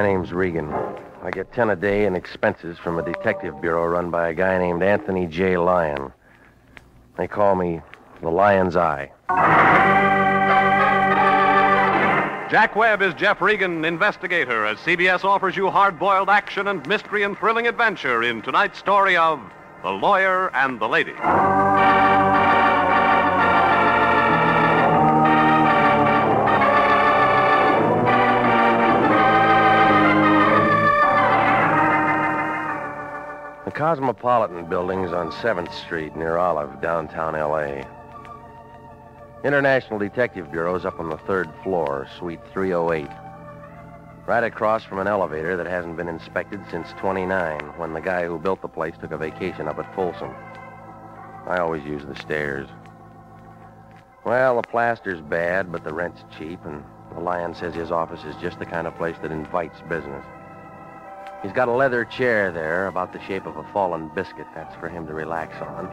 My name's Regan. I get 10 a day in expenses from a detective bureau run by a guy named Anthony J. Lyon. They call me the Lion's Eye. Jack Webb is Jeff Regan, investigator, as CBS offers you hard boiled action and mystery and thrilling adventure in tonight's story of The Lawyer and the Lady. Cosmopolitan Building's on 7th Street near Olive, downtown L.A. International Detective Bureau's up on the third floor, suite 308. Right across from an elevator that hasn't been inspected since 29, when the guy who built the place took a vacation up at Folsom. I always use the stairs. Well, the plaster's bad, but the rent's cheap, and the Lion says his office is just the kind of place that invites business. He's got a leather chair there, about the shape of a fallen biscuit. That's for him to relax on.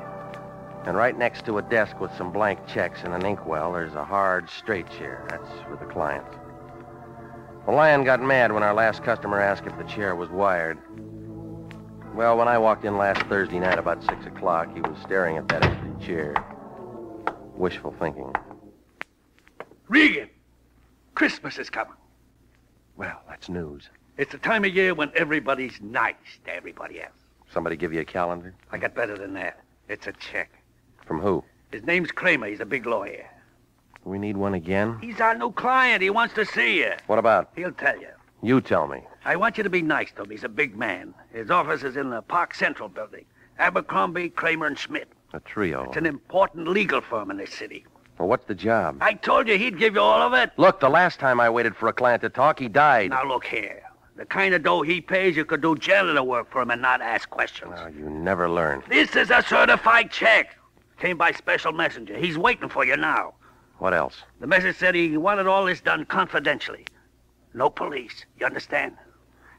And right next to a desk with some blank checks and an inkwell, there's a hard, straight chair. That's for the client. The lion got mad when our last customer asked if the chair was wired. Well, when I walked in last Thursday night about 6 o'clock, he was staring at that empty chair. Wishful thinking. Regan, Christmas is coming. Well, that's news. It's the time of year when everybody's nice to everybody else. Somebody give you a calendar? I got better than that. It's a check. From who? His name's Kramer. He's a big lawyer. We need one again? He's our new client. He wants to see you. What about? He'll tell you. You tell me. I want you to be nice to him. He's a big man. His office is in the Park Central building. Abercrombie, Kramer, and Schmidt. A trio. It's an important legal firm in this city. Well, what's the job? I told you he'd give you all of it. Look, the last time I waited for a client to talk, he died. Now look here. The kind of dough he pays, you could do janitor work for him and not ask questions. Oh, you never learn. This is a certified check. Came by special messenger. He's waiting for you now. What else? The message said he wanted all this done confidentially. No police. You understand?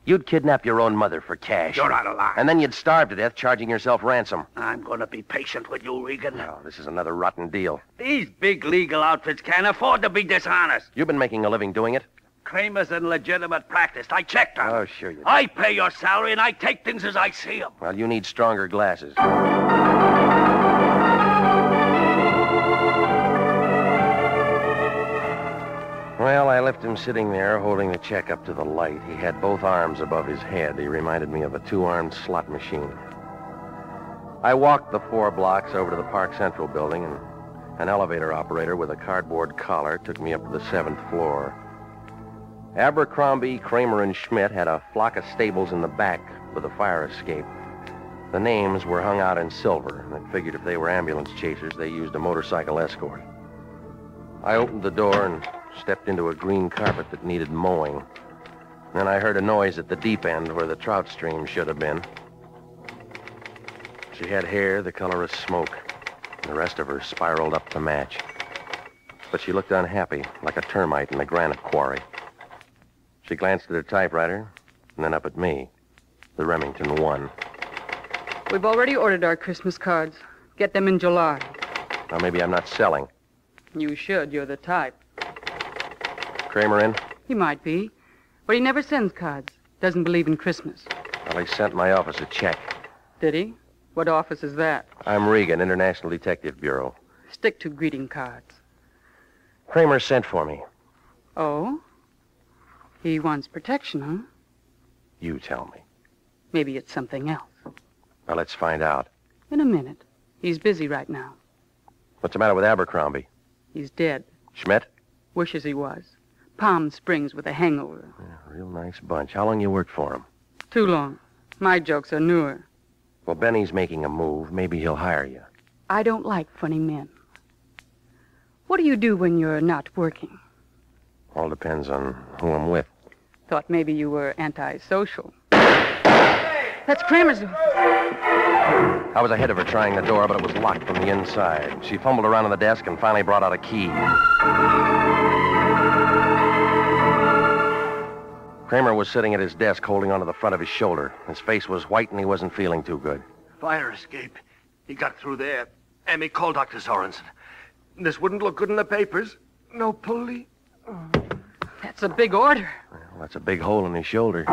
You'd kidnap your own mother for cash. You're out of line. And then you'd starve to death charging yourself ransom. I'm going to be patient with you, Regan. Oh, this is another rotten deal. These big legal outfits can't afford to be dishonest. You've been making a living doing it? Kramer's in legitimate practice. I checked on Oh, sure you do. I pay your salary and I take things as I see them. Well, you need stronger glasses. Well, I left him sitting there holding the check up to the light. He had both arms above his head. He reminded me of a two-armed slot machine. I walked the four blocks over to the Park Central building, and an elevator operator with a cardboard collar took me up to the seventh floor. Abercrombie, Kramer, and Schmidt had a flock of stables in the back with a fire escape. The names were hung out in silver, and I figured if they were ambulance chasers, they used a motorcycle escort. I opened the door and stepped into a green carpet that needed mowing. Then I heard a noise at the deep end where the trout stream should have been. She had hair the color of smoke. And the rest of her spiraled up to match. But she looked unhappy, like a termite in a granite quarry. She glanced at her typewriter, and then up at me. The Remington one. We've already ordered our Christmas cards. Get them in July. Now, maybe I'm not selling. You should. You're the type. Kramer in? He might be, but he never sends cards. Doesn't believe in Christmas. Well, he sent my office a check. Did he? What office is that? I'm Regan, International Detective Bureau. Stick to greeting cards. Kramer sent for me. Oh? He wants protection, huh? You tell me. Maybe it's something else. Well, let's find out. In a minute. He's busy right now. What's the matter with Abercrombie? He's dead. Schmidt? Wishes he was. Palm Springs with a hangover. Yeah, real nice bunch. How long you worked for him? Too long. My jokes are newer. Well, Benny's making a move. Maybe he'll hire you. I don't like funny men. What do you do when you're not working? All depends on who I'm with. Thought maybe you were antisocial. That's Kramer's. I was ahead of her trying the door, but it was locked from the inside. She fumbled around on the desk and finally brought out a key. Kramer was sitting at his desk holding onto the front of his shoulder. His face was white and he wasn't feeling too good. Fire escape. He got through there. Emmy called Dr. Sorensen. This wouldn't look good in the papers. No police. That's a big order. Well, That's a big hole in his shoulder.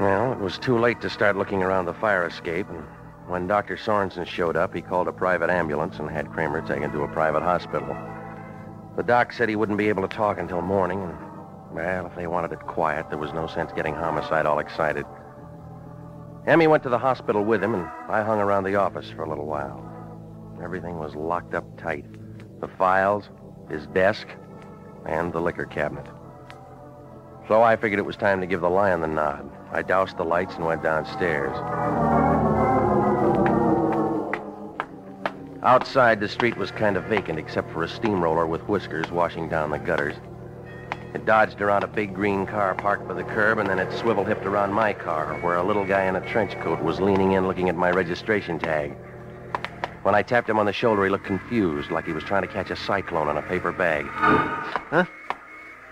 Well, it was too late to start looking around the fire escape, and when Dr. Sorensen showed up, he called a private ambulance and had Kramer taken to a private hospital. The doc said he wouldn't be able to talk until morning, and, well, if they wanted it quiet, there was no sense getting homicide all excited. Emmy went to the hospital with him, and I hung around the office for a little while. Everything was locked up tight. The files, his desk, and the liquor cabinet. So I figured it was time to give the lion the nod. I doused the lights and went downstairs. Outside, the street was kind of vacant except for a steamroller with whiskers washing down the gutters. It dodged around a big green car parked by the curb, and then it swivel hipped around my car, where a little guy in a trench coat was leaning in looking at my registration tag. When I tapped him on the shoulder, he looked confused, like he was trying to catch a cyclone in a paper bag. Huh?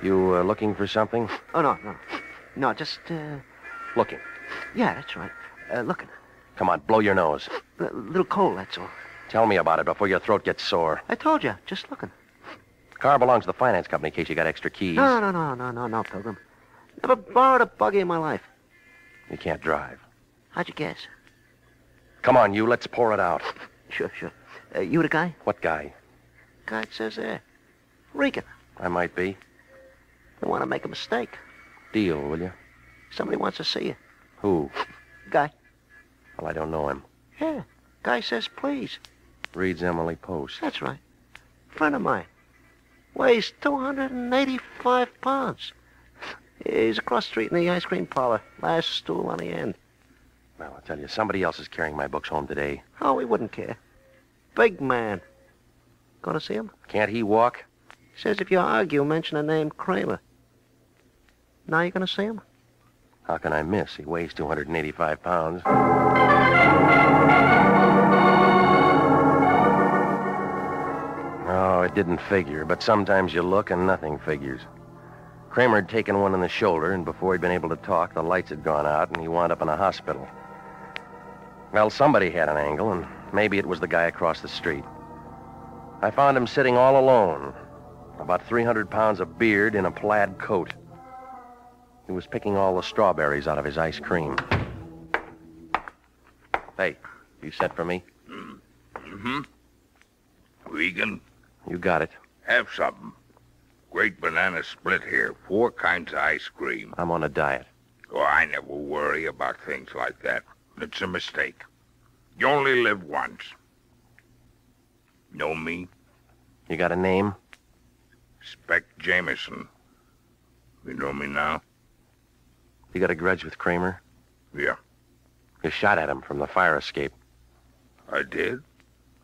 You uh, looking for something? Oh, no, no. No, just, uh, Looking. yeah, that's right. Uh, looking. Come on, blow your nose. A little cold, that's all. Tell me about it before your throat gets sore. I told you, just looking. Car belongs to the finance company in case you got extra keys. No, no, no, no, no, no, Pilgrim. Never borrowed a buggy in my life. You can't drive. How'd you guess? Come on, you. Let's pour it out. Sure, sure. Uh, you the guy? What guy? Guy says there. Regan. I might be. You want to make a mistake. Deal, will you? Somebody wants to see you. Who? Guy. Well, I don't know him. Yeah. Guy says please. Reads Emily Post. That's right. Friend of mine. Weighs 285 pounds. He's across the street in the ice cream parlor. Last stool on the end. Well, I'll tell you, somebody else is carrying my books home today. Oh, he wouldn't care. Big man. Gonna see him? Can't he walk? He Says if you argue, mention the name Kramer. Now you gonna see him? How can I miss? He weighs 285 pounds. It didn't figure, but sometimes you look and nothing figures. Kramer had taken one in the shoulder, and before he'd been able to talk, the lights had gone out, and he wound up in a hospital. Well, somebody had an angle, and maybe it was the guy across the street. I found him sitting all alone, about 300 pounds of beard in a plaid coat. He was picking all the strawberries out of his ice cream. Hey, you set for me? Mm-hmm. Regan, You got it. have something. Great banana split here. Four kinds of ice cream. I'm on a diet. Oh, I never worry about things like that. It's a mistake. You only live once. Know me? You got a name? Spec Jameson. You know me now? You got a grudge with Kramer? Yeah, You shot at him from the fire escape I did.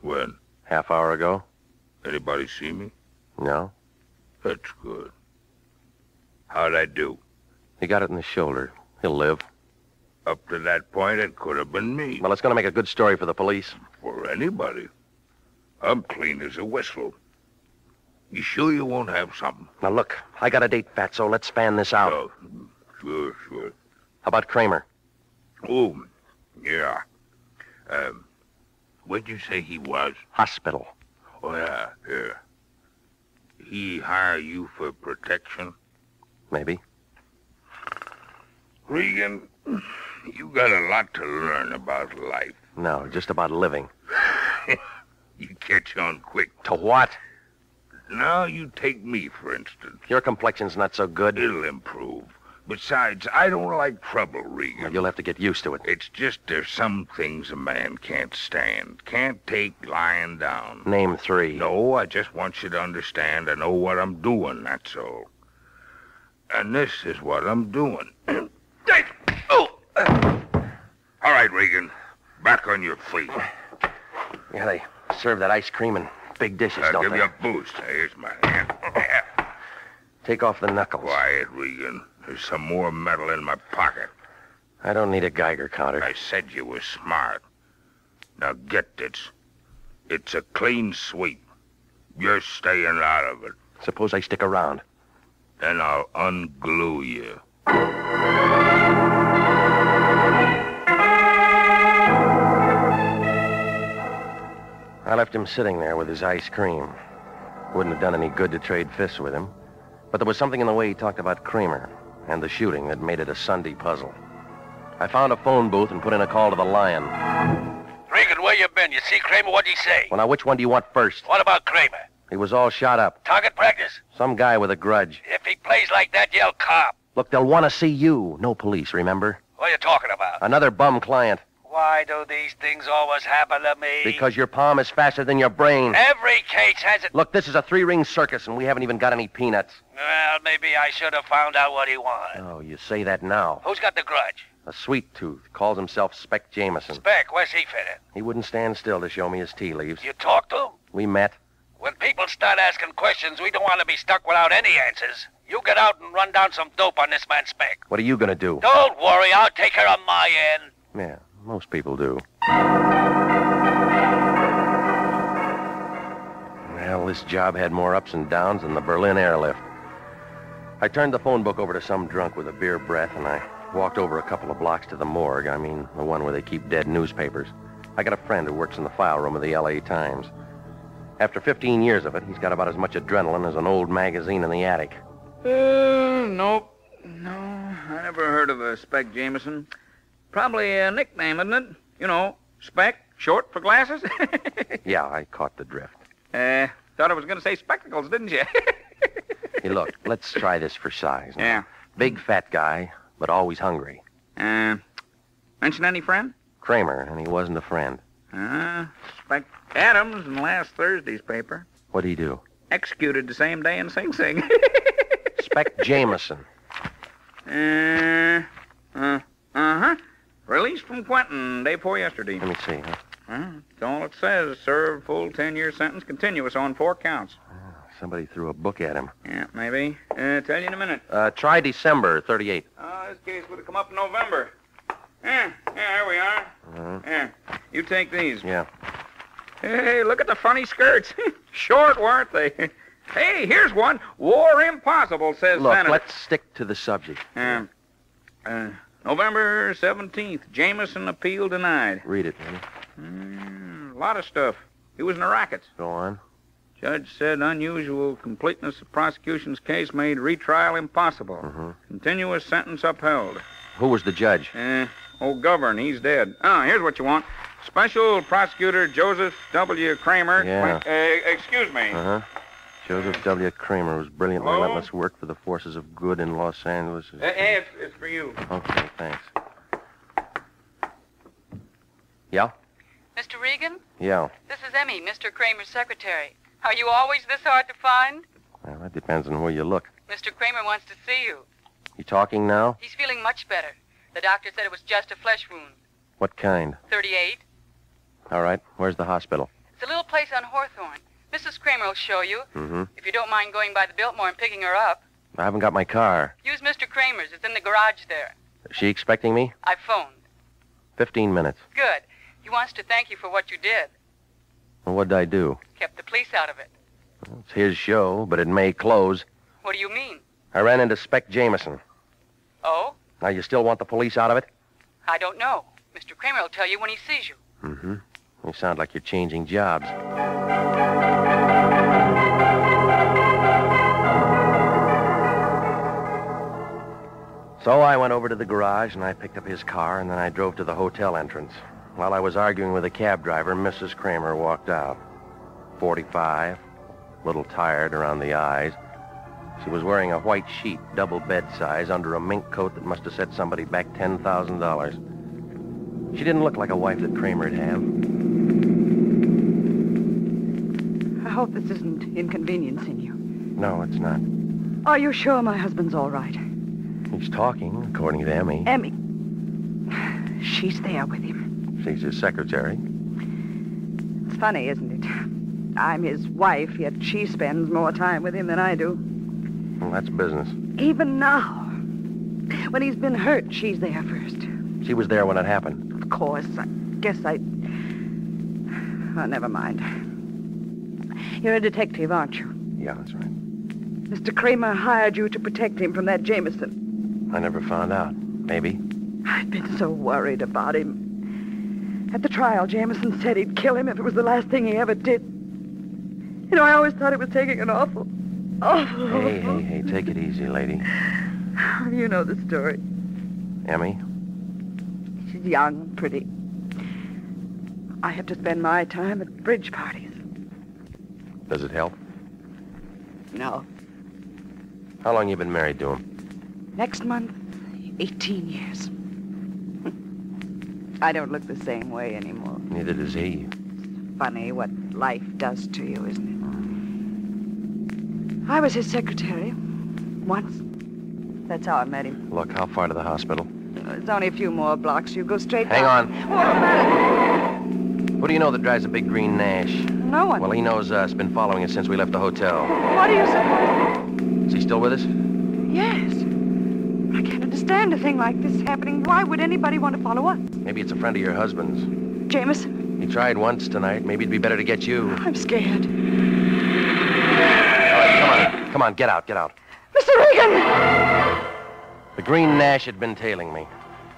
When? half hour ago? Anybody see me? No? That's good. How'd I do? He got it in the shoulder. He'll live. Up to that point, it could have been me. Well, it's going to make a good story for the police. For anybody. I'm clean as a whistle. You sure you won't have something? Now, look, I got a date, Fatso. Let's fan this out. Oh, sure, sure. How about Kramer? Oh, yeah. Um, where'd you say he was? Hospital. Oh, yeah, yeah. He hire you for protection? Maybe. Regan, you got a lot to learn about life. No, just about living. You catch on quick. To what? Now you take me, for instance. Your complexion's not so good. It'll improve. Besides, I don't like trouble, Regan. Well, you'll have to get used to it. It's just there's some things a man can't stand. Can't take lying down. Name three. No, I just want you to understand I know what I'm doing, that's all. And this is what I'm doing. Oh! All right, Regan. Back on your feet. Yeah, they serve that ice cream in big dishes, I'll don't give they? you a boost. Here's my hand. Take off the knuckles. Quiet, Regan. There's some more metal in my pocket. I don't need a Geiger counter. I said you were smart. Now get this. It's a clean sweep. You're staying out of it. Suppose I stick around. Then I'll unglue you. I left him sitting there with his ice cream. Wouldn't have done any good to trade fists with him. But there was something in the way he talked about Kramer and the shooting that made it a Sunday puzzle. I found a phone booth and put in a call to the Lion. Regan, where you been? You see Kramer? What'd he say? Well, now, which one do you want first? What about Kramer? He was all shot up. Target practice? Some guy with a grudge. If he plays like that, yell cop. Look, they'll want to see you. No police, remember? What are you talking about? Another bum client. Why do these things always happen to me? Because your palm is faster than your brain. Every case has it. Look, this is a three-ring circus, and we haven't even got any peanuts. Well, maybe I should have found out what he wanted. Oh, you say that now. Who's got the grudge? A sweet tooth calls himself Spec Jameson. Spec, where's he fit in? He wouldn't stand still to show me his tea leaves. You talked to him? We met. When people start asking questions, we don't want to be stuck without any answers. You get out and run down some dope on this man Spec. What are you gonna do? Don't worry, I'll take care of my end. Yeah, most people do. Well, this job had more ups and downs than the Berlin airlift. I turned the phone book over to some drunk with a beer breath, and I walked over a couple of blocks to the morgue. I mean, the one where they keep dead newspapers. I got a friend who works in the file room of the L.A. Times. After 15 years of it, he's got about as much adrenaline as an old magazine in the attic. Uh, nope. No, I never heard of a Spec Jameson. Probably a nickname, isn't it? You know, Spec, short for glasses. Yeah, I caught the drift. uh, thought I was going to say spectacles, didn't you? Hey, look, let's try this for size. now. yeah. Big fat guy, but always hungry. Uh, mention any friend? Kramer, and he wasn't a friend. Uh, Spec Adams in last Thursday's paper. What'd he do? Executed the same day in Sing Sing. Spec Jameson. uh, uh, uh-huh. Released from Quentin day before yesterday. Let me see. Huh? Well, that's all it says. Served full 10-year sentence, continuous on four counts. Somebody threw a book at him. Yeah, maybe. Uh, tell you in a minute. Uh, try December 38. Oh, this case would have come up in November. Yeah, yeah, here we are. Uh-huh. Yeah, you take these. Yeah. Hey, look at the funny skirts. Short, weren't they? Hey, here's one. War impossible, says Look, Senator. let's stick to the subject. Um, uh, November 17th, Jameson appeal denied. Read it, you? Mm, a lot of stuff. He was in the rackets. Go on. Judge said unusual completeness of prosecution's case made retrial impossible. Mm-hmm. Continuous sentence upheld. Who was the judge? Uh, old Govern, he's dead. Oh, here's what you want. Special Prosecutor Joseph W. Kramer. Yeah. Uh, excuse me. Uh-huh. Joseph W. Kramer was brilliant, Hello? relentless work for the forces of good in Los Angeles. Uh, hey, it's, it's for you. Okay, thanks. Yeah? Mr. Regan, Yeah. this is Emmy, Mr. Kramer's secretary. Are you always this hard to find? Well, that depends on where you look. Mr. Kramer wants to see you. You talking now? He's feeling much better. The doctor said it was just a flesh wound. What kind? 38. All right. Where's the hospital? It's a little place on Hawthorne. Mrs. Kramer will show you. Mm-hmm. If you don't mind going by the Biltmore and picking her up, I haven't got my car. use Mr. Kramer's. It's in the garage there. Is she expecting me? I phoned. Fifteen minutes. Good. He wants to thank you for what you did. Well, what'd I do? Kept the police out of it. It's his show, but it may close. What do you mean? I ran into Spec Jameson. Oh? Now, you still want the police out of it? I don't know. Mr. Kramer will tell you when he sees you. Mm-hmm. You sound like you're changing jobs. So I went over to the garage and I picked up his car and then I drove to the hotel entrance. While I was arguing with the cab driver, Mrs. Kramer walked out. 45, a little tired around the eyes. She was wearing a white sheet, double bed size, under a mink coat that must have set somebody back $10,000. She didn't look like a wife that Kramer'd have. I hope this isn't inconveniencing you. No, it's not. Are you sure my husband's all right? He's talking, according to Emmy. Emmy. She's there with him. She's his secretary. It's funny, isn't it? I'm his wife, yet she spends more time with him than I do. Well, that's business. Even now. When he's been hurt, she's there first. She was there when it happened. Of course, I guess I... Oh, never mind. You're a detective, aren't you? Yeah, that's right. Mr. Kramer hired you to protect him from that Jameson. I never found out. Maybe. I've been so worried about him. At the trial, Jameson said he'd kill him if it was the last thing he ever did. You know, I always thought it was taking an awful, awful... Hey, hey, hey, take it easy, lady. You know the story. Emmy, She's young, pretty. I have to spend my time at bridge parties. does it help? No. How long you been married to him? Next month, 18 years. I don't look the same way anymore. Neither does he. Funny what life does to you, isn't it? I was his secretary. Once. That's how I met him. Look, how far to the hospital? Uh, it's only a few more blocks. You go straight Hang down. on. What's the matter? Who do you know that drives a big green Nash? No one. Well, he knows us. Been following us since we left the hotel. What do you suppose? Is he still with us? Yes. I can't understand a thing like this happening. Why would anybody want to follow us? Maybe it's a friend of your husband's. Jameson, He tried once tonight. Maybe it'd be better to get you. I'm scared. All right, come on. Come on, get out, get out. Mr. Regan! The green Nash had been tailing me.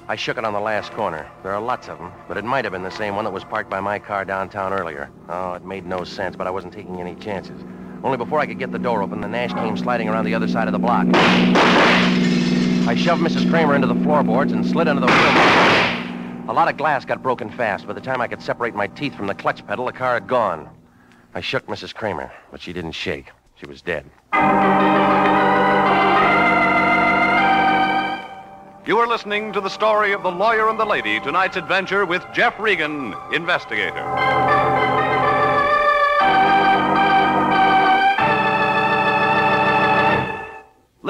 I shook it on the last corner. There are lots of them, but it might have been the same one that was parked by my car downtown earlier. Oh, it made no sense, but I wasn't taking any chances. Only before I could get the door open, the Nash came sliding around the other side of the block. I shoved Mrs. Kramer into the floorboards and slid into the room. A lot of glass got broken fast. By the time I could separate my teeth from the clutch pedal, the car had gone. I shook Mrs. Kramer, but she didn't shake. She was dead. You are listening to the story of the lawyer and the lady, tonight's adventure with Jeff Regan, investigator.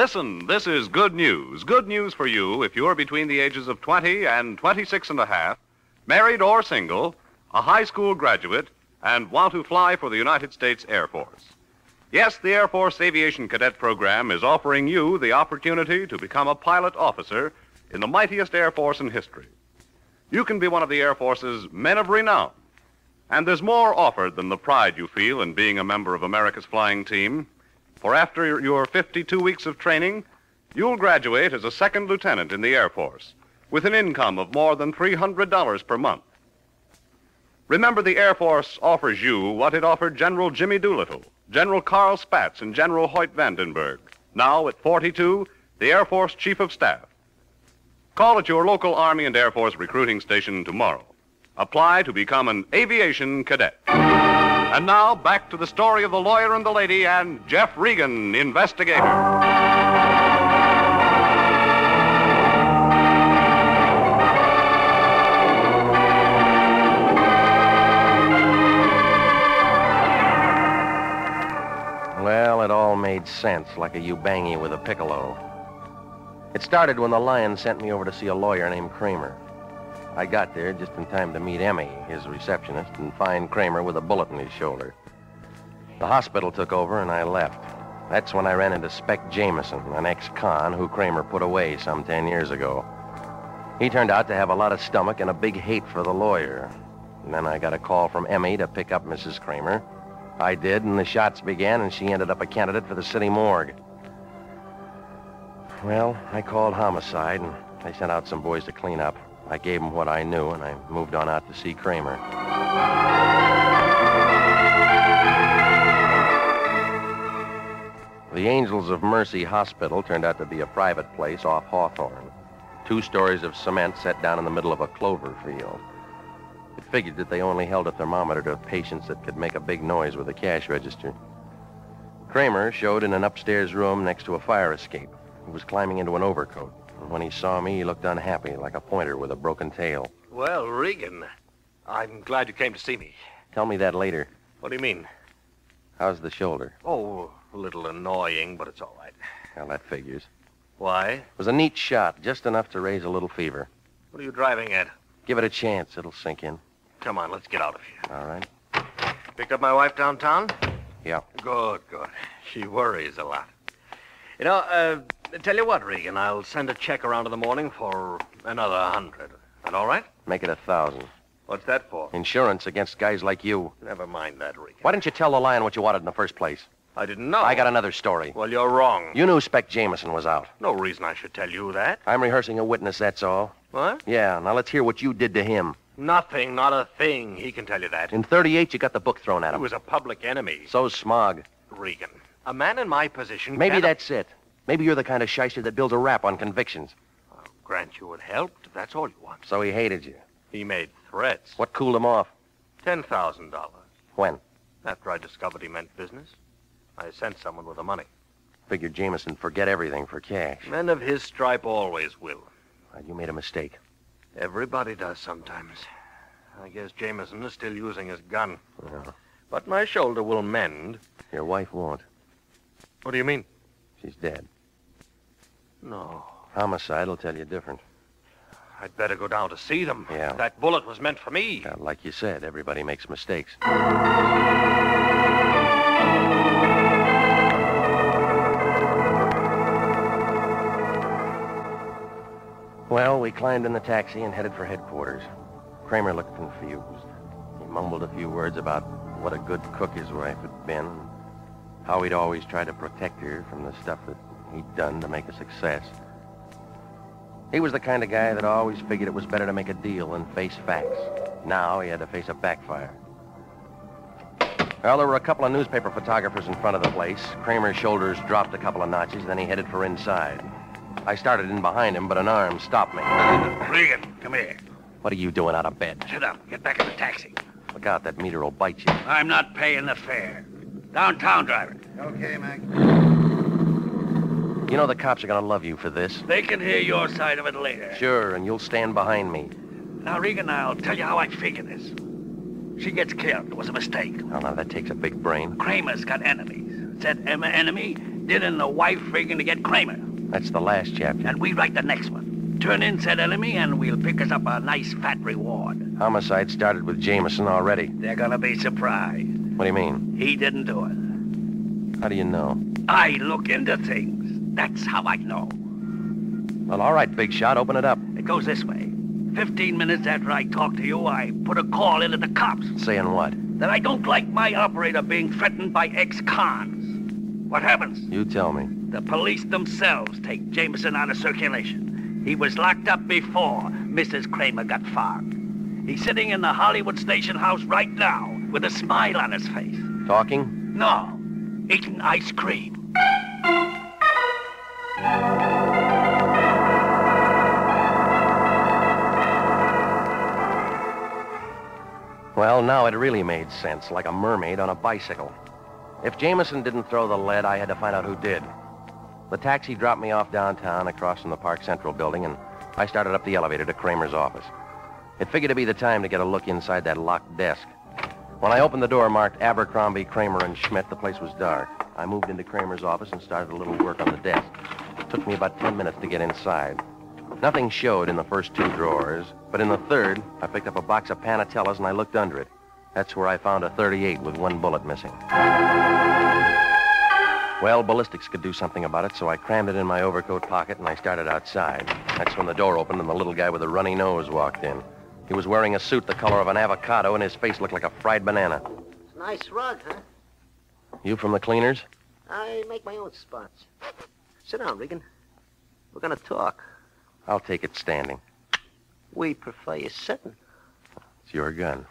Listen, this is good news. Good news for you if you're between the ages of 20 and 26 and a half, married or single, a high school graduate, and want to fly for the United States Air Force. Yes, the Air Force Aviation Cadet Program is offering you the opportunity to become a pilot officer in the mightiest Air Force in history. You can be one of the Air Force's men of renown. And there's more offered than the pride you feel in being a member of America's flying team. For after your 52 weeks of training, you'll graduate as a second lieutenant in the Air Force with an income of more than $300 per month. Remember, the Air Force offers you what it offered General Jimmy Doolittle, General Carl Spaatz, and General Hoyt Vandenberg. Now, at 42, the Air Force Chief of Staff. Call at your local Army and Air Force recruiting station tomorrow. Apply to become an aviation cadet. And now, back to the story of the lawyer and the lady and Jeff Regan, investigator. Well, it all made sense, like a Ubangi with a piccolo. It started when the Lion sent me over to see a lawyer named Kramer. I got there just in time to meet Emmy, his receptionist, and find Kramer with a bullet in his shoulder. The hospital took over, and I left. That's when I ran into Spec Jameson, an ex-con who Kramer put away some ten years ago. He turned out to have a lot of stomach and a big hate for the lawyer. And then I got a call from Emmy to pick up Mrs. Kramer. I did, and the shots began, and she ended up a candidate for the city morgue. Well, I called homicide, and they sent out some boys to clean up. I gave him what I knew, and I moved on out to see Kramer. The Angels of Mercy Hospital turned out to be a private place off Hawthorne. Two stories of cement set down in the middle of a clover field. It figured that they only held a thermometer to patients that could make a big noise with a cash register. Kramer showed in an upstairs room next to a fire escape. He was climbing into an overcoat. When he saw me, he looked unhappy, like a pointer with a broken tail. Well, Regan, I'm glad you came to see me. Tell me that later. What do you mean? How's the shoulder? Oh, a little annoying, but it's all right. Well, that figures. Why? It was a neat shot, just enough to raise a little fever. What are you driving at? Give it a chance. It'll sink in. Come on, let's get out of here. All right? Picked up my wife downtown? Yeah. Good, good. She worries a lot. You know, uh, tell you what, Regan, I'll send a check around in the morning for another hundred. That all right? Make it a thousand. What's that for? Insurance against guys like you. Never mind that, Regan. Why didn't you tell the lion what you wanted in the first place? I didn't know. I got another story. Well, you're wrong. You knew Spec Jameson was out. No reason I should tell you that. I'm rehearsing a witness, that's all. What? Yeah, now let's hear what you did to him. Nothing, not a thing. He can tell you that. In 38, you got the book thrown at him. He was a public enemy. So's Smog. Regan. A man in my position. Maybe that's it. Maybe you're the kind of shyster that builds a rap on convictions. I'll Grant you had helped. if That's all you want. So he hated you. He made threats. What cooled him off? Ten thousand dollars. When? After I discovered he meant business, I sent someone with the money. Figured Jameson forget everything for cash. Men of his stripe always will. Well, you made a mistake. Everybody does sometimes. I guess Jameson is still using his gun. Yeah. But my shoulder will mend. Your wife won't. What do you mean? She's dead. No. Homicide will tell you different. I'd better go down to see them. Yeah. That bullet was meant for me. Yeah, like you said, everybody makes mistakes. Well, we climbed in the taxi and headed for headquarters. Kramer looked confused. He mumbled a few words about what a good cook his wife had been, how he'd always tried to protect her from the stuff that he'd done to make a success. He was the kind of guy that always figured it was better to make a deal than face facts. Now he had to face a backfire. Well, there were a couple of newspaper photographers in front of the place. Kramer's shoulders dropped a couple of notches, then he headed for inside. I started in behind him, but an arm stopped me. Regan, come here. What are you doing out of bed? Sit up. Get back in the taxi. Look out, that meter will bite you. I'm not paying the fare. Downtown driver. Okay, Mac. You know the cops are gonna love you for this. They can hear your side of it later. Sure, and you'll stand behind me. Now, Regan, I'll tell you how I figure this. She gets killed. It was a mistake. Oh, now that takes a big brain. Kramer's got enemies. Said Emma enemy did in the wife Regan to get Kramer. That's the last chapter. And we write the next one. Turn in said enemy and we'll pick us up a nice fat reward. Homicide started with Jameson already. They're gonna be surprised. What do you mean? He didn't do it. How do you know? I look into things. That's how I know. Well, all right, big shot, open it up. It goes this way. Fifteen minutes after I talk to you, I put a call into the cops Saying what? that I don't like my operator being threatened by ex-cons. What happens? You tell me. The police themselves take Jameson out of circulation. He was locked up before Mrs. Kramer got fogged. He's sitting in the Hollywood station house right now with a smile on his face. Talking? No, eating ice cream. Well, now it really made sense, like a mermaid on a bicycle. If Jameson didn't throw the lead, I had to find out who did. The taxi dropped me off downtown across from the Park Central building, and I started up the elevator to Kramer's office. It figured to be the time to get a look inside that locked desk. When I opened the door marked Abercrombie, Kramer, and Schmidt, the place was dark. I moved into Kramer's office and started a little work on the desk. It took me about 10 minutes to get inside. Nothing showed in the first two drawers, but in the third, I picked up a box of Panatellas and I looked under it. That's where I found a 38 with one bullet missing. Well, ballistics could do something about it, so I crammed it in my overcoat pocket and I started outside. That's when the door opened and the little guy with the runny nose walked in. He was wearing a suit the color of an avocado and his face looked like a fried banana. Nice rug, huh? You from the cleaners? I make my own spots. Sit down, Regan. We're gonna talk. I'll take it standing. We prefer you sitting. It's your gun.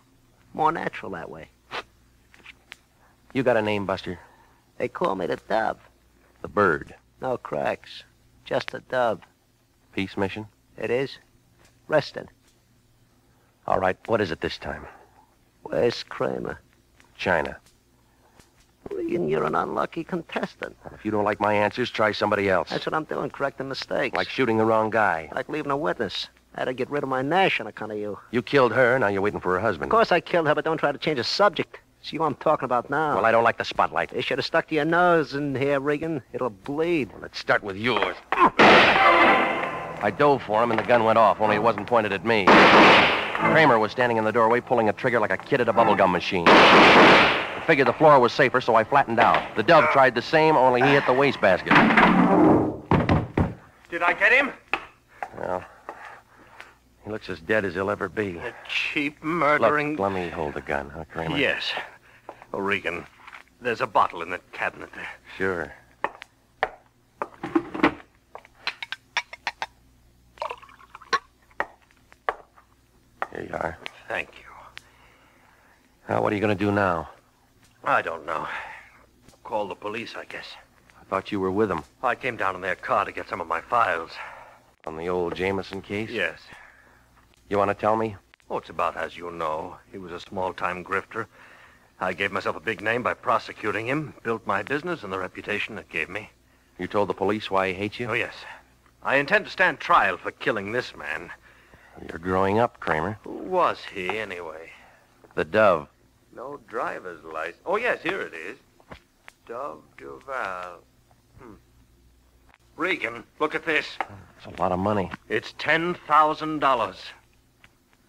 More natural that way. You got a name, Buster? They call me the Dove. The Bird. No cracks. Just a dove. Peace mission? It is. Resting. All right, what is it this time? Where's Kramer? China. Regan, you're an unlucky contestant. If you don't like my answers, try somebody else. That's what I'm doing, correcting mistakes. Like shooting the wrong guy. Like leaving a witness. I had to get rid of my Nash on account of you. You killed her, now you're waiting for her husband. Of course I killed her, but don't try to change the subject. It's you I'm talking about now. Well, I don't like the spotlight. You should have stuck to your nose in here, Regan. It'll bleed. Let's start with yours. I dove for him and the gun went off, only it wasn't pointed at me. Kramer was standing in the doorway pulling a trigger like a kid at a bubblegum machine. I figured the floor was safer, so I flattened out. The dove uh, tried the same, only he hit the uh, wastebasket. Did I get him? Well, he looks as dead as he'll ever be. The cheap Look, murdering. let me hold the gun, huh, Kramer? Yes. Oh, Regan, there's a bottle in the cabinet there. Sure. Here you are. Thank you. Now, what are you going to do now? I don't know. Call the police, I guess. I thought you were with them I came down in their car to get some of my files. on the old Jameson case. Yes. You want to tell me? Oh, it's about as you know. He was a small-time grifter. I gave myself a big name by prosecuting him, built my business and the reputation it gave me. You told the police why he hates you? Oh, yes. I intend to stand trial for killing this man. You're growing up, Kramer. Who was he, anyway? The Dove. No driver's license. Oh, yes, here it is. Dove Duval. Hmm. Regan, look at this. It's a lot of money. It's $10,000.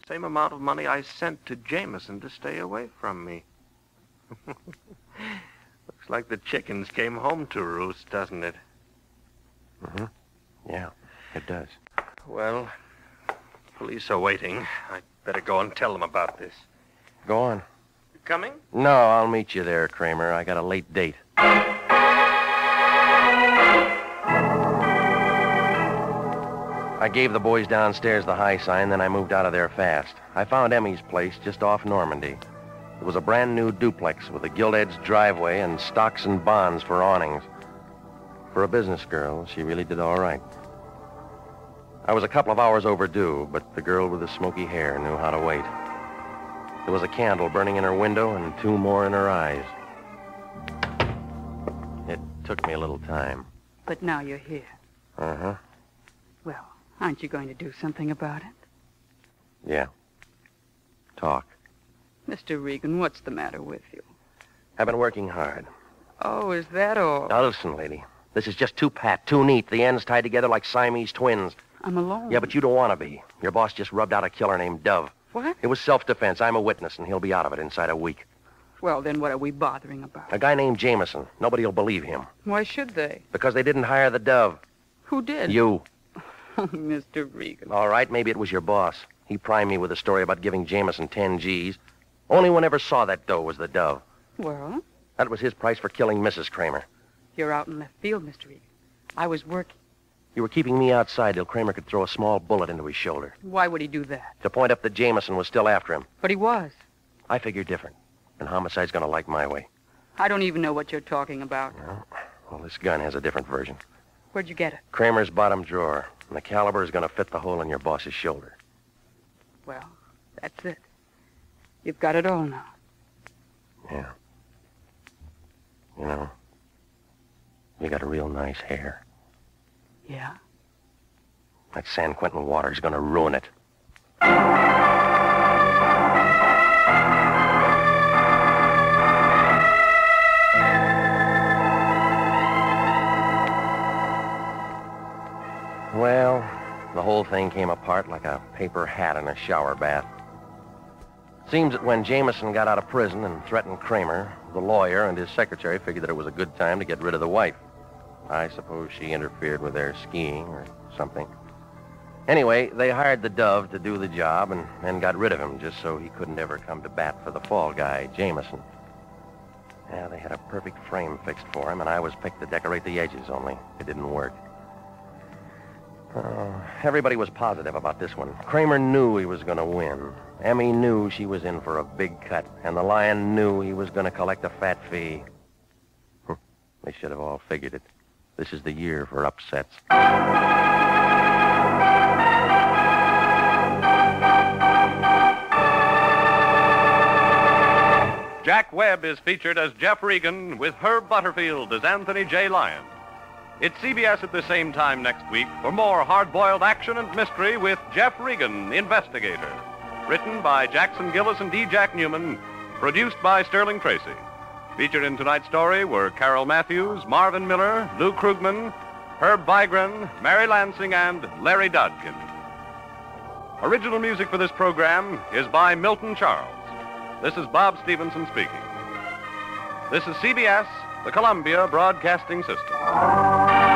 Same amount of money I sent to Jameson to stay away from me. Looks like the chickens came home to roost, doesn't it? Mm-hmm. Yeah, it does. Well, police are waiting. I'd better go and tell them about this. Go on. Coming? No, I'll meet you there, Kramer. I got a late date. I gave the boys downstairs the high sign, then I moved out of there fast. I found Emmy's place just off Normandie. It was a brand new duplex with a gilt-edged driveway and stocks and bonds for awnings. For a business girl, she really did all right. I was a couple of hours overdue, but the girl with the smoky hair knew how to wait. There was a candle burning in her window and two more in her eyes. It took me a little time. But now you're here. Uh-huh. Well, aren't you going to do something about it? Yeah. Talk. Mr. Regan, what's the matter with you? I've been working hard. Oh, is that all? Now listen, lady. This is just too pat, too neat. The ends tied together like Siamese twins. I'm alone. Yeah, but you don't want to be. Your boss just rubbed out a killer named Dove. What? It was self-defense. I'm a witness, and he'll be out of it inside a week. Well, then what are we bothering about? A guy named Jameson. Nobody will believe him. Why should they? Because they didn't hire the Dove. Who did? You. Oh, Mr. Regan. All right, maybe it was your boss. He primed me with a story about giving Jameson 10 G's. Only one ever saw that dough was the Dove. Well, That was his price for killing Mrs. Kramer. you're out in left field, Mr. Regan. I was working. You were keeping me outside till Kramer could throw a small bullet into his shoulder Why would he do that? to point up that Jameson was still after him. But he was. I figure different. And homicide's gonna like my way. I don't even know what you're talking about. Well, this gun has a different version. Where'd you get it? Kramer's bottom drawer, and the caliber is gonna fit the hole in your boss's shoulder. Well, that's it. You've got it all now. Yeah. You know, you got a real nice hair. Yeah? That San Quentin water's gonna ruin it. Well, the whole thing came apart like a paper hat in a shower bath. Seems that when Jameson got out of prison and threatened Kramer, the lawyer and his secretary figured that it was a good time to get rid of the wife. I suppose she interfered with their skiing or something. Anyway, they hired the Dove to do the job and then got rid of him just so he couldn't ever come to bat for the fall guy, Jameson. Yeah, they had a perfect frame fixed for him, and I was picked to decorate the edges, only it didn't work. Uh, everybody was positive about this one. Kramer knew he was going to win. Emmy knew she was in for a big cut, and the lion knew he was going to collect a fat fee. They should have all figured it. This is the year for upsets. Jack Webb is featured as Jeff Regan with Herb Butterfield as Anthony J. Lyon. It's CBS at the same time next week for more hard-boiled action and mystery with Jeff Regan, the investigator. Written by Jackson Gillis and D. Jack Newman. Produced by Sterling Tracy. Featured in tonight's story were Carol Matthews, Marvin Miller, Lou Krugman, Herb Vigran, Mary Lansing, and Larry Dobkin. Original music for this program is by Milton Charles. This is Bob Stevenson speaking. This is CBS, the Columbia Broadcasting System.